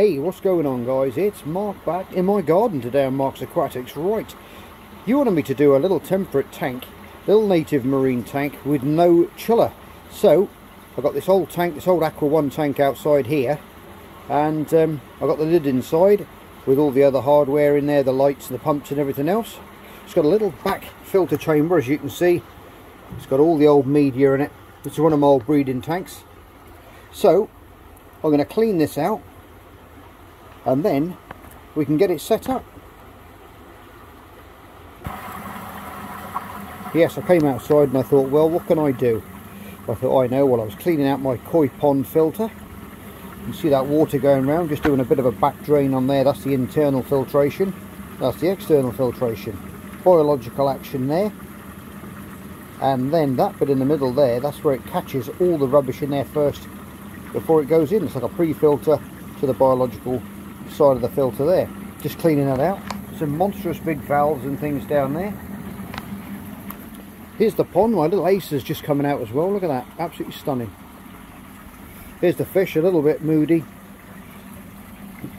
Hey, what's going on guys? It's Mark back in my garden today on Mark's Aquatics. Right, you wanted me to do a little temperate tank, little native marine tank with no chiller. So, I've got this old tank, this old Aqua One tank outside here. And um, I've got the lid inside with all the other hardware in there, the lights the pumps and everything else. It's got a little back filter chamber as you can see. It's got all the old media in it. It's one of my old breeding tanks. So, I'm going to clean this out and then we can get it set up. Yes, I came outside and I thought, well, what can I do? I thought, I know, well, I was cleaning out my koi pond filter. You see that water going around, just doing a bit of a back drain on there. That's the internal filtration. That's the external filtration. Biological action there. And then that bit in the middle there, that's where it catches all the rubbish in there first before it goes in. It's like a pre-filter to the biological side of the filter there. Just cleaning that out. Some monstrous big valves and things down there. Here's the pond. My little ace is just coming out as well. Look at that. Absolutely stunning. Here's the fish, a little bit moody.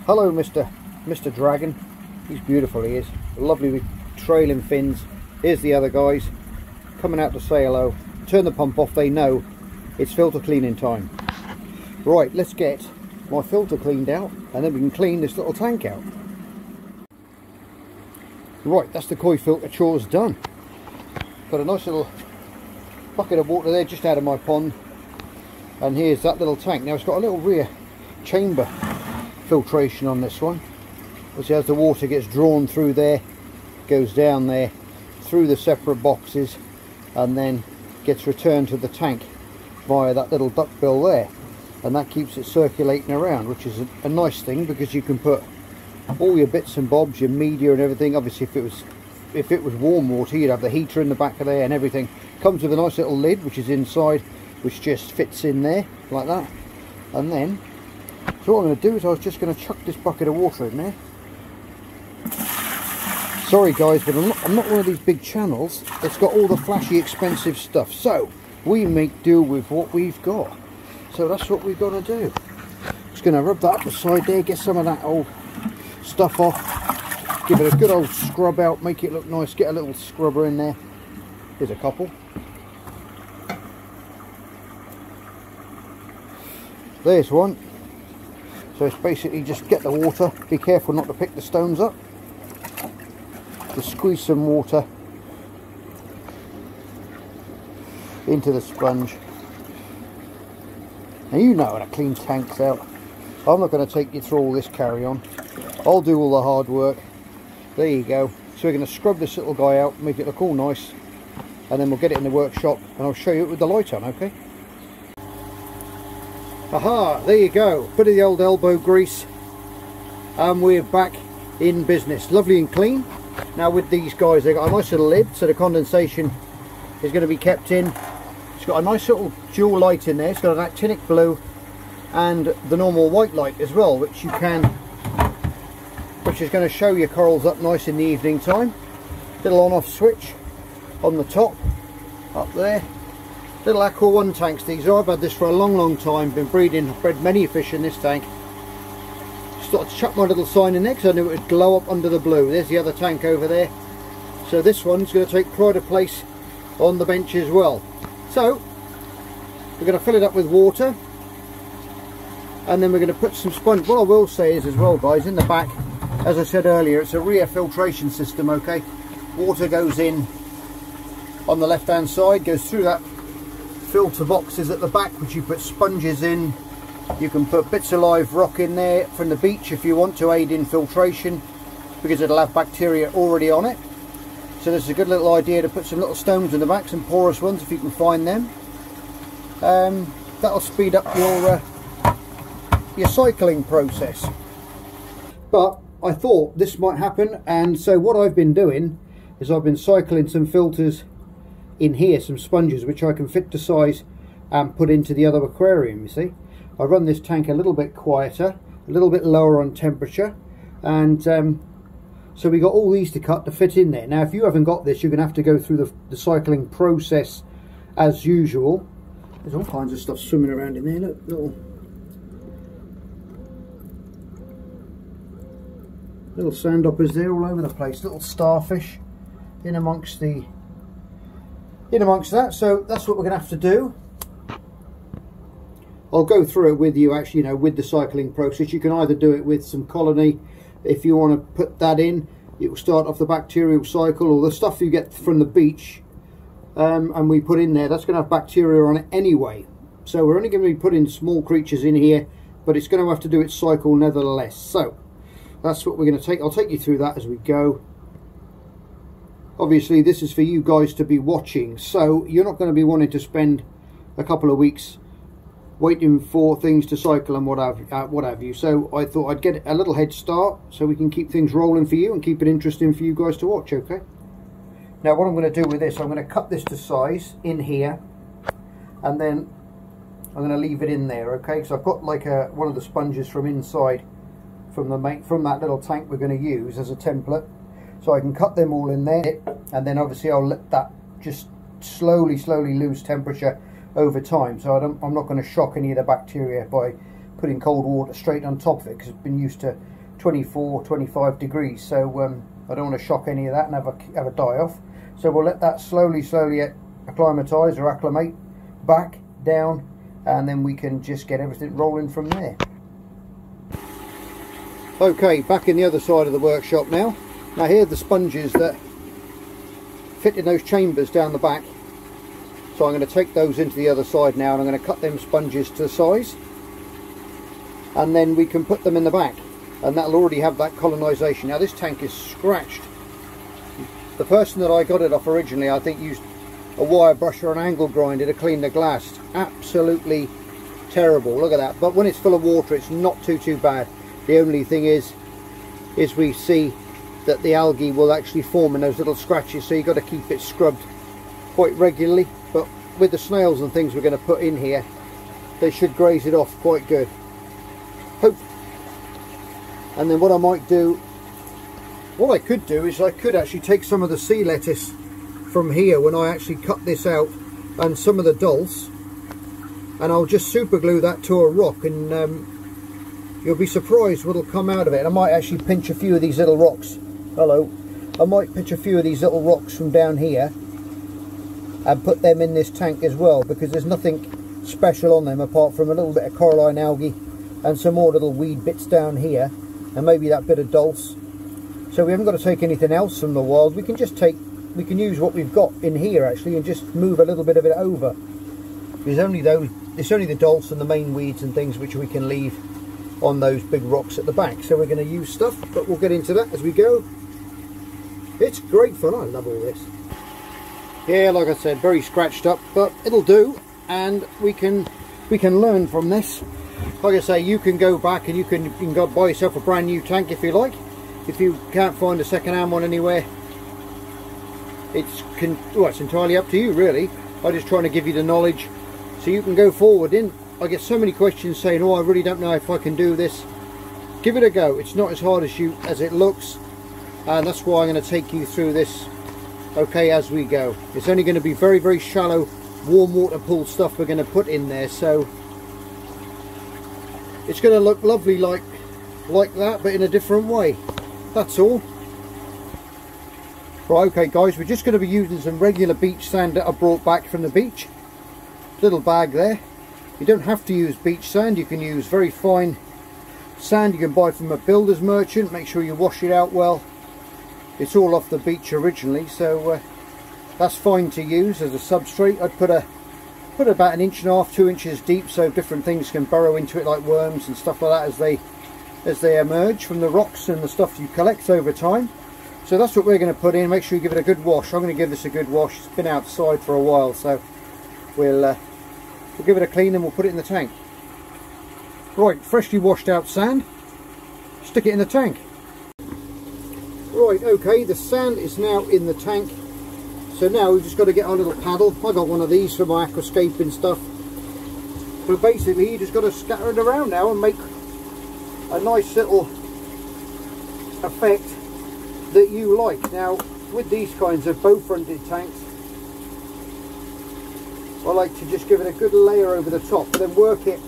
Hello, Mr. Mr. Dragon. He's beautiful, he is. Lovely with trailing fins. Here's the other guys coming out to say hello. Turn the pump off, they know it's filter cleaning time. Right, let's get my filter cleaned out and then we can clean this little tank out. Right, that's the koi filter chores done. Got a nice little bucket of water there just out of my pond and here's that little tank. Now it's got a little rear chamber filtration on this one. Which as the water gets drawn through there, goes down there through the separate boxes and then gets returned to the tank via that little duckbill there and that keeps it circulating around which is a, a, nice thing because you can put all your bits and bobs your media and everything. Obviously if it was if it was warm water you'd have the heater in the back of there and everything. Comes with a nice little lid which is inside which just fits in there like that. And then so what I'm going to do is I was just going to chuck this bucket of water in there. Sorry guys but I'm not, I'm not one of these big channels that's got all the flashy expensive stuff. So we make do with what we've got so that's what we've got to do. Just going to rub that up the side there, get some of that old stuff off. Give it a good old scrub out, make it look nice. Get a little scrubber in there. Here's a couple. There's one. So it's basically just get the water. Be careful not to pick the stones up. Just squeeze some water into the sponge now you know how to clean tanks out. I'm not going to take you through all this carry on. I'll do all the hard work. There you go. So we're going to scrub this little guy out, make it look all nice. And then we'll get it in the workshop and I'll show you it with the light on, okay? Aha, there you go. Bit of the old elbow grease. And we're back in business. Lovely and clean. Now with these guys, they've got a nice little lid so the condensation is going to be kept in it's got a nice little dual light in there. It's got an actinic blue and the normal white light as well, which you can, which is going to show your corals up nice in the evening time. Little on-off switch on the top, up there. Little Aqua One tanks these are. I've had this for a long, long time. Been breeding, I've bred many fish in this tank. Just thought to chuck my little sign in there because I knew it would glow up under the blue. There's the other tank over there. So this one's going to take pride of place on the bench as well. So we're going to fill it up with water and then we're going to put some sponge. What I will say is as well guys, in the back, as I said earlier, it's a rear filtration system, okay? Water goes in on the left hand side, goes through that filter boxes at the back which you put sponges in. You can put bits of live rock in there from the beach if you want to aid in filtration because it'll have bacteria already on it. So this is a good little idea to put some little stones in the back, some porous ones if you can find them. Um, that'll speed up your uh, your cycling process. But I thought this might happen and so what I've been doing is I've been cycling some filters in here, some sponges which I can fit to size and put into the other aquarium you see. I run this tank a little bit quieter, a little bit lower on temperature and um, so we got all these to cut to fit in there. Now if you haven't got this you're going to have to go through the, the cycling process as usual. There's all kinds of stuff swimming around in there, look, little little sand hoppers there all over the place. Little starfish in amongst the in amongst that. So that's what we're gonna have to do. I'll go through it with you actually you know with the cycling process. You can either do it with some colony if you want to put that in it will start off the bacterial cycle or the stuff you get from the beach um, and we put in there that's going to have bacteria on it anyway. So we're only going to be putting small creatures in here but it's going to have to do its cycle nevertheless. So that's what we're going to take I'll take you through that as we go. Obviously this is for you guys to be watching so you're not going to be wanting to spend a couple of weeks waiting for things to cycle and what have, uh, what have you. So I thought I'd get a little head start so we can keep things rolling for you and keep it interesting for you guys to watch okay? Now what I'm going to do with this I'm going to cut this to size in here and then I'm going to leave it in there okay? Because I've got like a one of the sponges from inside from the mate from that little tank we're going to use as a template. So I can cut them all in there and then obviously I'll let that just slowly slowly lose temperature over time so I am not going to shock any of the bacteria by putting cold water straight on top of it because it's been used to 24 25 degrees so um, I don't want to shock any of that and have a, have a die off so we'll let that slowly slowly acclimatise or acclimate back down and then we can just get everything rolling from there. Okay, back in the other side of the workshop now. Now here are the sponges that fit in those chambers down the back. So I'm going to take those into the other side now and I'm going to cut them sponges to size. And then we can put them in the back. And that'll already have that colonisation. Now this tank is scratched. The person that I got it off originally I think used a wire brush or an angle grinder to clean the glass absolutely terrible look at that but when it's full of water it's not too too bad the only thing is is we see that the algae will actually form in those little scratches so you've got to keep it scrubbed quite regularly but with the snails and things we're going to put in here they should graze it off quite good Hope. and then what I might do what I could do is I could actually take some of the sea lettuce from here when I actually cut this out and some of the dulse and I'll just super glue that to a rock and um, you'll be surprised what'll come out of it. I might actually pinch a few of these little rocks. Hello. I might pinch a few of these little rocks from down here and put them in this tank as well because there's nothing special on them apart from a little bit of coralline algae and some more little weed bits down here and maybe that bit of dulse. So we haven't got to take anything else from the wild. We can just take we can use what we've got in here actually and just move a little bit of it over. There's only those it's only the dulse and the main weeds and things which we can leave on those big rocks at the back. So we're going to use stuff but we'll get into that as we go. It's great fun. I love all this yeah like I said very scratched up but it'll do and we can we can learn from this. Like I say you can go back and you can, you can go buy yourself a brand new tank if you like. If you can't find a second-hand one anywhere it's can well, it's entirely up to you really. I'm just trying to give you the knowledge so you can go forward in. I get so many questions saying oh I really don't know if I can do this. Give it a go. It's not as hard as you as it looks and that's why I'm going to take you through this okay as we go it's only going to be very very shallow warm water pool stuff we're going to put in there so it's going to look lovely like like that but in a different way that's all Right, okay guys, we're just going to be using some regular beach sand that I brought back from the beach. Little bag there. You don't have to use beach sand, you can use very fine sand you can buy from a builder's merchant. Make sure you wash it out well. It's all off the beach originally, so uh, that's fine to use as a substrate. I'd put a put about an inch and a half, two inches deep, so different things can burrow into it like worms and stuff like that as they as they emerge from the rocks and the stuff you collect over time. So that's what we're going to put in. Make sure you give it a good wash. I'm going to give this a good wash. It's been outside for a while, so we'll uh, we'll give it a clean and we'll put it in the tank. Right, freshly washed out sand. Stick it in the tank. Right, okay, the sand is now in the tank. So now we've just got to get our little paddle. I got one of these for my aquascaping stuff. But basically you just got to scatter it around now and make a nice little effect that you like. Now, with these kinds of bow-fronted tanks, I like to just give it a good layer over the top, then work it,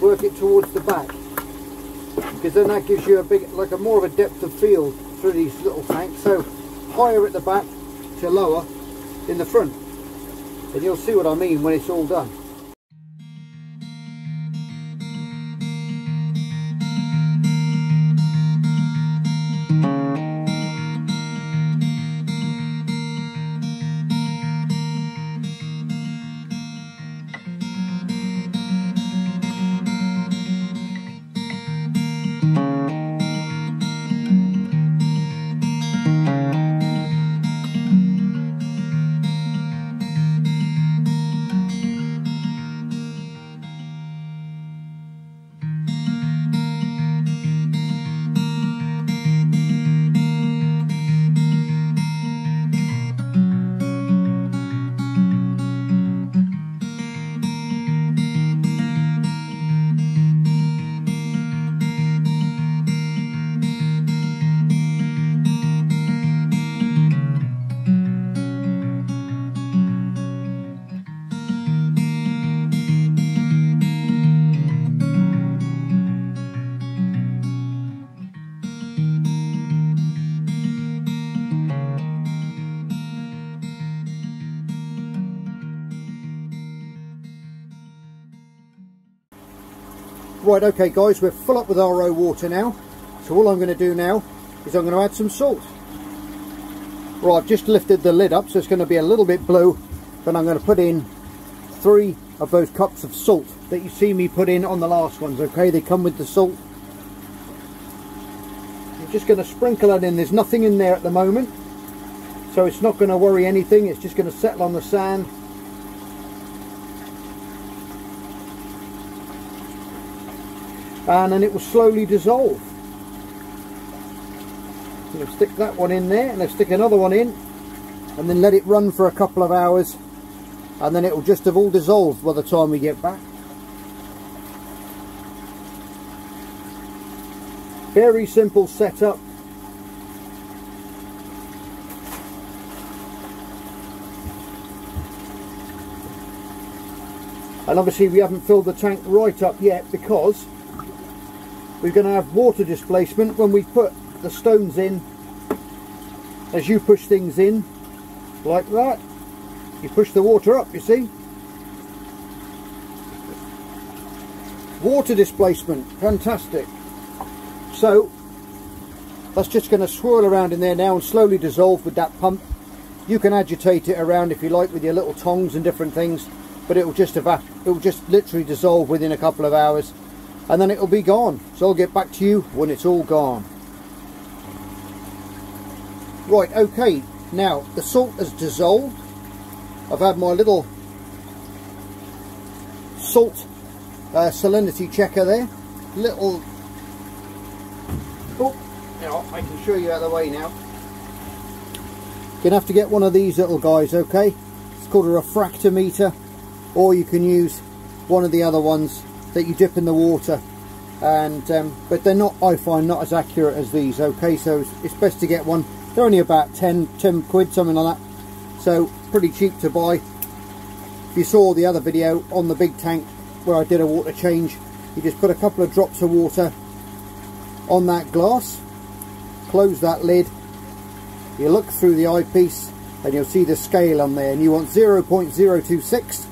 work it towards the back. Because then that gives you a big like a more of a depth of field through these little tanks. So higher at the back to lower in the front. And you'll see what I mean when it's all done Right, okay guys, we're full up with RO water now. So all I'm going to do now is I'm going to add some salt. Right, I've just lifted the lid up so it's going to be a little bit blue. But I'm going to put in three of those cups of salt that you see me put in on the last ones, okay? They come with the salt. I'm just going to sprinkle that in. There's nothing in there at the moment. So it's not going to worry anything. It's just going to settle on the sand and then it will slowly dissolve. So stick that one in there and then stick another one in and then let it run for a couple of hours and then it will just have all dissolved by the time we get back. Very simple setup. And obviously we haven't filled the tank right up yet because we're going to have water displacement when we put the stones in. As you push things in like that you push the water up you see? Water displacement fantastic. So that's just going to swirl around in there now and slowly dissolve with that pump. You can agitate it around if you like with your little tongs and different things but it will just it will just literally dissolve within a couple of hours and then it'll be gone. So I'll get back to you when it's all gone. Right okay. Now the salt has dissolved. I've had my little salt uh, salinity checker there. Little oh now I can show you out of the way now. Gonna have to get one of these little guys okay? It's called a refractometer or you can use one of the other ones that you dip in the water. And um, but they're not I find not as accurate as these okay? So it's, it's, best to get one. They're only about 10 10 quid something like that. So pretty cheap to buy. If you saw the other video on the big tank where I did a water change you just put a couple of drops of water on that glass close that lid you look through the eyepiece and you'll see the scale on there and you want 0.026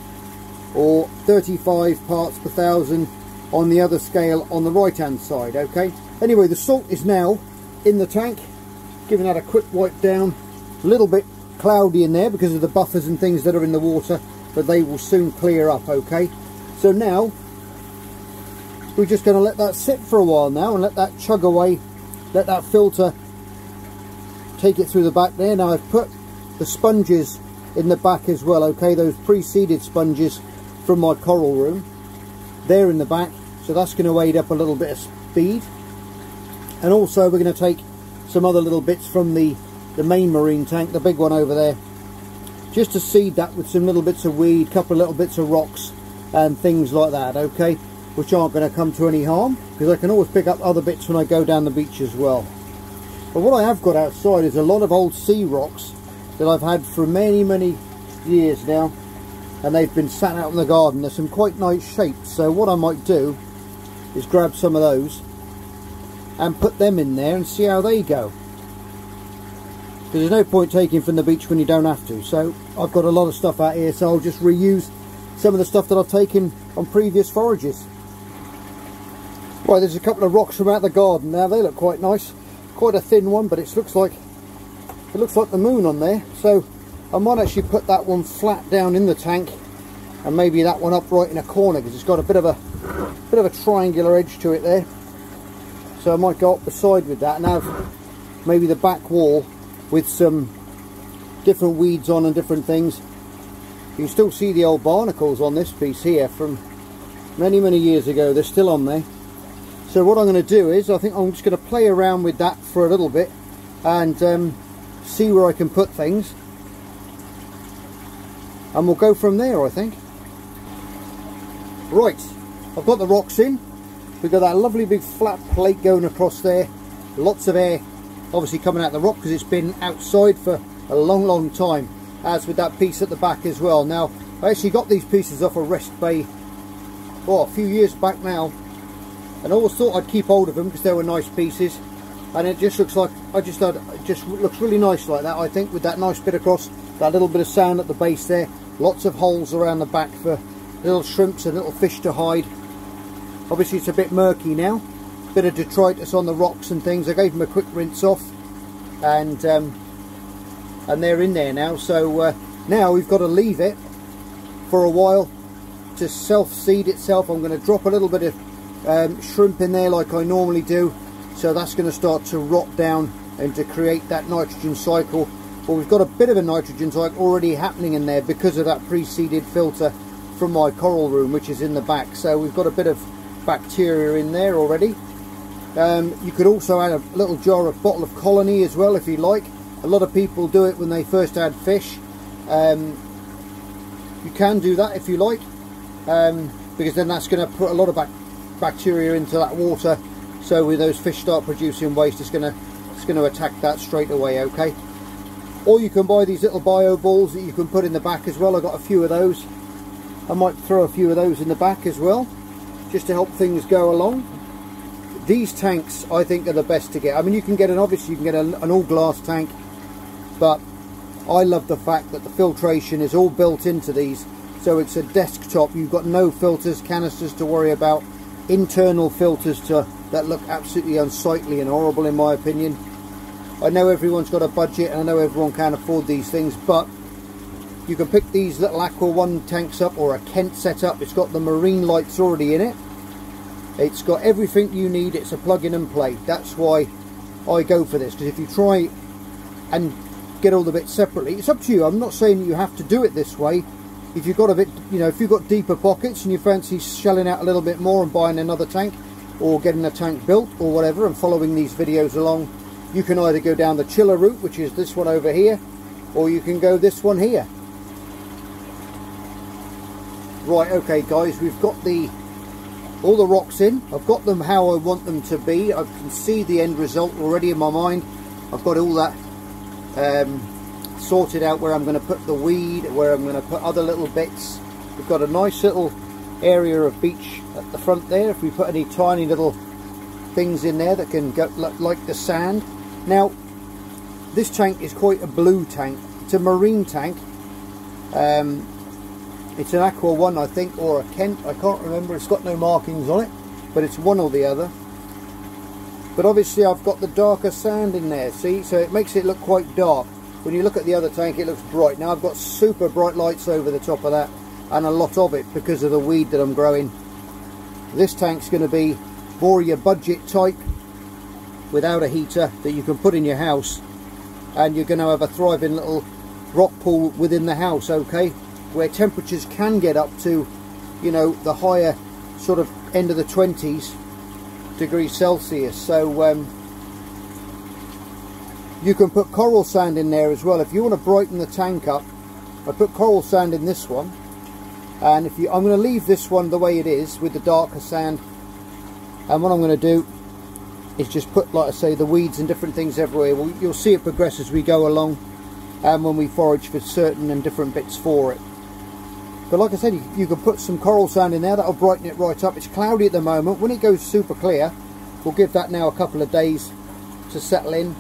or 35 parts per thousand on the other scale on the right hand side okay? Anyway the salt is now in the tank. Giving that a quick wipe down. A little bit cloudy in there because of the buffers and things that are in the water but they will soon clear up okay? So now we're just going to let that sit for a while now and let that chug away let that filter take it through the back there. Now I've put the sponges in the back as well okay? Those pre-seeded sponges from my coral room. They're in the back so that's going to aid up a little bit of speed. And also we're going to take some other little bits from the the main marine tank the big one over there just to seed that with some little bits of weed couple of little bits of rocks and things like that okay? Which aren't going to come to any harm because I can always pick up other bits when I go down the beach as well. But what I have got outside is a lot of old sea rocks that I've had for many many years now and they've been sat out in the garden. There's some quite nice shapes, so what I might do is grab some of those and put them in there and see how they go. Because there's no point taking from the beach when you don't have to. So I've got a lot of stuff out here so I'll just reuse some of the stuff that I've taken on previous forages. Right there's a couple of rocks from out the garden. Now they look quite nice. Quite a thin one but it looks like it looks like the moon on there. So I might actually put that one flat down in the tank and maybe that one upright in a corner because it's got a bit of a bit of a triangular edge to it there so I might go up the side with that and have maybe the back wall with some different weeds on and different things. You can still see the old barnacles on this piece here from many, many years ago. They're still on there. So what I'm going to do is, I think I'm just going to play around with that for a little bit and um, see where I can put things. And we'll go from there, I think. Right, I've got the rocks in. We've got that lovely big flat plate going across there. Lots of air obviously coming out the rock because it's been outside for a long long time as with that piece at the back as well now I actually got these pieces off a of rest bay well a few years back now and I always thought I'd keep hold of them because they were nice pieces and it just looks like I just thought it just looks really nice like that I think with that nice bit across that little bit of sand at the base there lots of holes around the back for little shrimps and little fish to hide obviously it's a bit murky now bit of detritus on the rocks and things. I gave them a quick rinse off and um, and they're in there now. So uh, now we've got to leave it for a while to self-seed itself. I'm going to drop a little bit of um, shrimp in there like I normally do. So that's going to start to rot down and to create that nitrogen cycle. But we've got a bit of a nitrogen cycle already happening in there because of that pre-seeded filter from my coral room which is in the back. So we've got a bit of bacteria in there already. Um, you could also add a little jar of bottle of colony as well if you like. A lot of people do it when they first add fish. Um, you can do that if you like um, because then that's going to put a lot of bac bacteria into that water so when those fish start producing waste it's going to it's going to attack that straight away okay or you can buy these little bio balls that you can put in the back as well. I've got a few of those. I might throw a few of those in the back as well just to help things go along. These tanks I think are the best to get. I mean you can get an obviously you can get an, all glass tank but I love the fact that the filtration is all built into these. So it's a desktop. You've got no filters canisters to worry about internal filters to that look absolutely unsightly and horrible in my opinion I know everyone's got a budget and I know everyone can't afford these things but you can pick these little Aqua One tanks up or a Kent setup. It's got the marine lights already in it. It's got everything you need. It's a plug-in and play. That's why I go for this because if you try and get all the bits separately it's up to you. I'm not saying you have to do it this way. If you've got a bit you know if you've got deeper pockets and you fancy shelling out a little bit more and buying another tank or getting a tank built or whatever and following these videos along you can either go down the chiller route which is this one over here or you can go this one here right okay guys we've got the all the rocks in. I've got them how I want them to be. I can see the end result already in my mind. I've got all that um, sorted out where I'm going to put the weed, where I'm going to put other little bits. We've got a nice little area of beach at the front there. If we put any tiny little things in there that can go like the sand. Now, this tank is quite a blue tank. It's a marine tank. Um, it's an Aqua one I think or a Kent. I can't remember. It's got no markings on it but it's one or the other. But obviously I've got the darker sand in there see? So it makes it look quite dark. When you look at the other tank it looks bright. Now I've got super bright lights over the top of that and a lot of it because of the weed that I'm growing. This tank's going to be more your budget type without a heater that you can put in your house and you're going to have a thriving little rock pool within the house okay where temperatures can get up to, you know, the higher sort of end of the 20s degrees Celsius. So um, you can put coral sand in there as well. If you want to brighten the tank up, I put coral sand in this one. And if you, I'm going to leave this one the way it is with the darker sand. And what I'm going to do is just put, like I say, the weeds and different things everywhere. Well, you'll see it progress as we go along and when we forage for certain and different bits for it. But like I said, you, you can put some coral sand in there, that'll brighten it right up. It's cloudy at the moment. When it goes super clear, we'll give that now a couple of days to settle in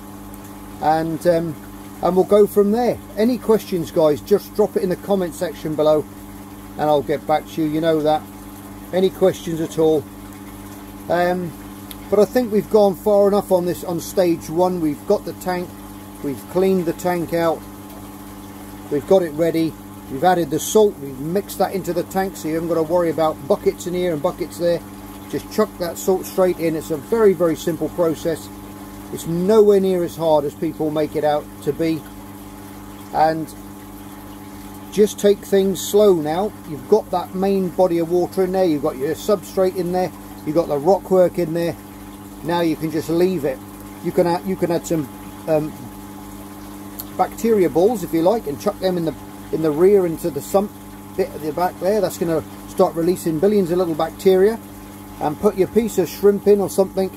and um, and we'll go from there any questions guys just drop it in the comment section below and I'll get back to you you know that any questions at all um, but I think we've gone far enough on this on stage one. We've got the tank. We've cleaned the tank out. We've got it ready. We've added the salt. We've mixed that into the tank so you haven't got to worry about buckets in here and buckets there. Just chuck that salt straight in. It's a very very simple process. It's nowhere near as hard as people make it out to be. And just take things slow now. You've got that main body of water in there. You've got your substrate in there. You've got the rock work in there now you can just leave it. You can add you can add some um, bacteria balls if you like and chuck them in the in the rear into the sump bit at the back there. That's going to start releasing billions of little bacteria. And put your piece of shrimp in or something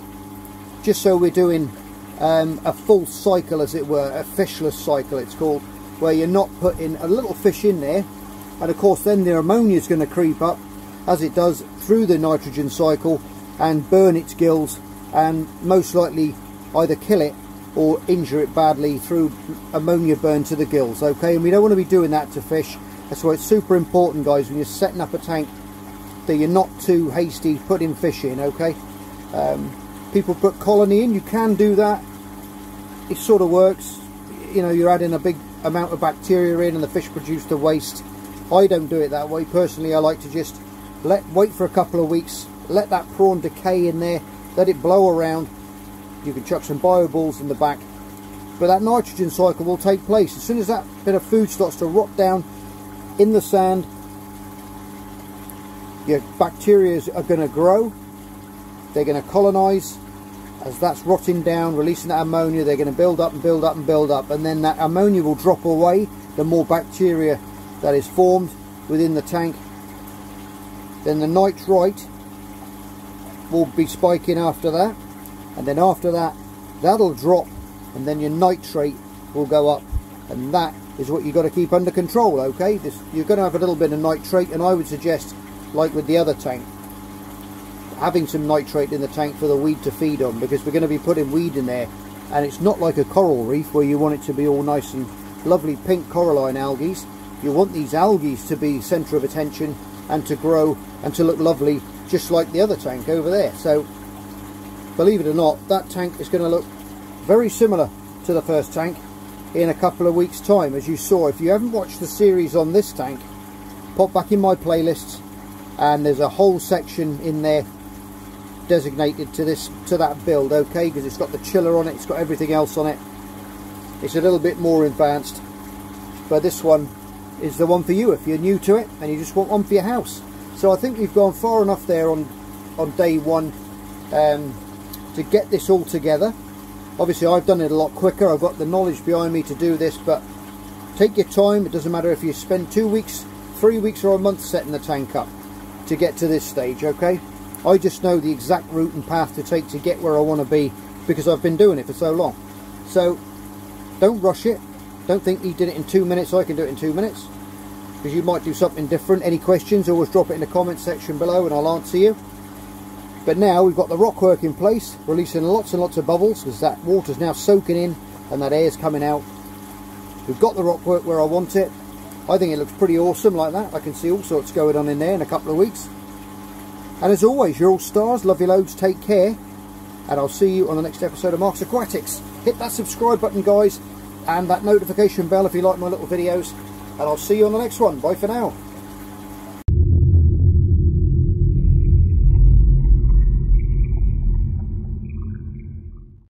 just so we're doing um, a full cycle as it were a fishless cycle it's called where you're not putting a little fish in there. And of course then the ammonia is going to creep up as it does through the nitrogen cycle and burn its gills and most likely either kill it or injure it badly through ammonia burn to the gills okay? And we don't want to be doing that to fish. That's why it's super important guys when you're setting up a tank that you're not too hasty putting fish in okay? Um, people put colony in you can do that. It sort of works. You know you're adding a big amount of bacteria in and the fish produce the waste. I don't do it that way. Personally I like to just let wait for a couple of weeks let that prawn decay in there let it blow around. You can chuck some bio balls in the back. But that nitrogen cycle will take place. As soon as that bit of food starts to rot down in the sand your bacteria are going to grow. They're going to colonize. As that's rotting down releasing that ammonia they're going to build up and build up and build up. And then that ammonia will drop away. The more bacteria that is formed within the tank then the nitrite will be spiking after that. And then after that that'll drop and then your nitrate will go up. And that is what you've got to keep under control okay? This, you're going to have a little bit of nitrate and I would suggest like with the other tank having some nitrate in the tank for the weed to feed on because we're going to be putting weed in there and it's not like a coral reef where you want it to be all nice and lovely pink coralline algae. You want these algae to be centre of attention and to grow and to look lovely just like the other tank over there. So believe it or not that tank is going to look very similar to the first tank in a couple of weeks time. As you saw if you haven't watched the series on this tank pop back in my playlists and there's a whole section in there designated to this to that build okay? Because it's got the chiller on it it's got everything else on it. It's a little bit more advanced but this one is the one for you if you're new to it and you just want one for your house so I think we've gone far enough there on on day one um, to get this all together. Obviously I've done it a lot quicker. I've got the knowledge behind me to do this but take your time. It doesn't matter if you spend two weeks three weeks or a month setting the tank up to get to this stage okay? I just know the exact route and path to take to get where I want to be because I've been doing it for so long. So don't rush it. Don't think he did it in two minutes. I can do it in two minutes because you might do something different any questions always drop it in the comment section below and I'll answer you but now we've got the rock work in place releasing lots and lots of bubbles because that water's now soaking in and that air's coming out we've got the rock work where I want it I think it looks pretty awesome like that. I can see all sorts going on in there in a couple of weeks. And as always, you're all stars. Love you loads. Take care. And I'll see you on the next episode of Marks Aquatics. Hit that subscribe button, guys. And that notification bell if you like my little videos. And I'll see you on the next one. Bye for now.